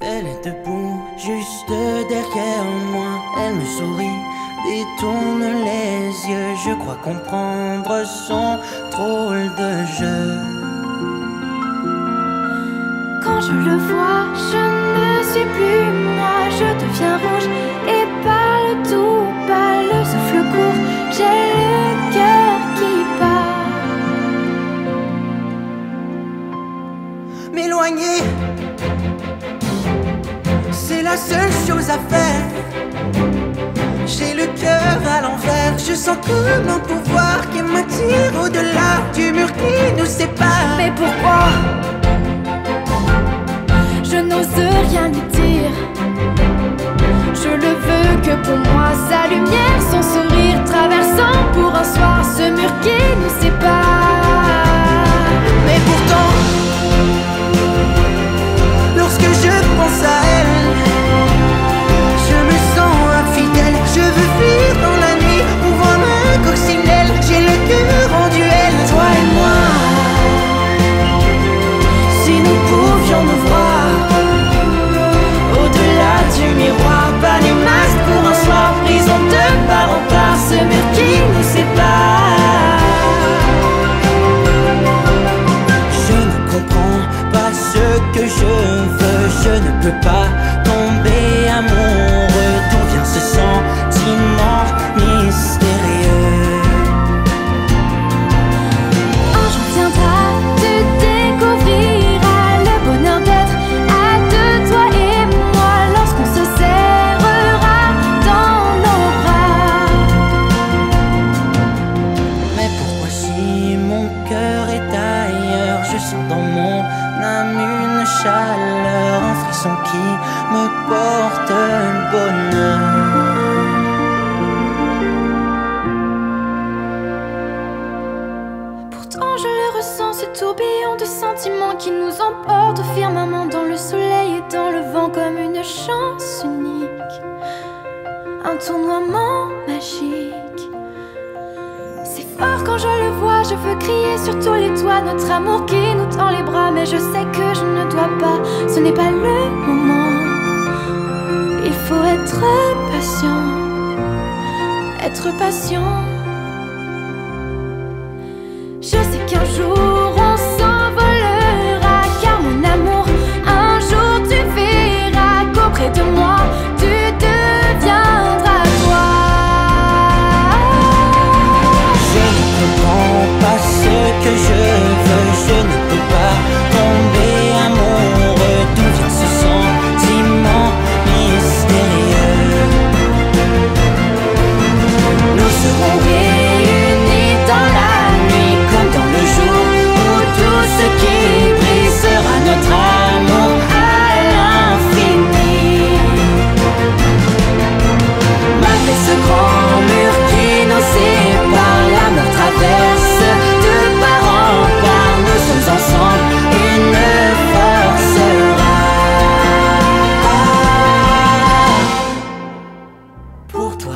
Elle est debout juste derrière moi, elle me sourit, détourne les yeux, je crois comprendre son drôle de jeu. Quand je le vois, je ne suis plus moi, je deviens rouge et C'est la seule chose à faire. J'ai le cœur à l'envers, je sens comme un pouvoir qui m'attire au-delà du mur qui nous sépare. Mais pourquoi? Je n'ose rien lui dire. Je le veux que pour moi, sa lumière, son sourire Un qui me porte bonheur Pourtant je le ressens, ce tourbillon de sentiments qui nous emporte au firmament dans le soleil et dans le vent comme une chance unique. Un tournoiement magique. C'est fort quand je le vois, sur tous les toits notre amour qui nous tend les bras, mais je sais que je ne dois pas, ce n'est pas le moment. Il faut être patient, être patient. Je sais qu'un jour ce que je veux Je ne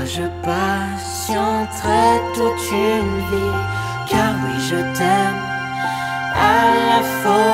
Je patienterai toute une vie, car oui, je t'aime à la folie.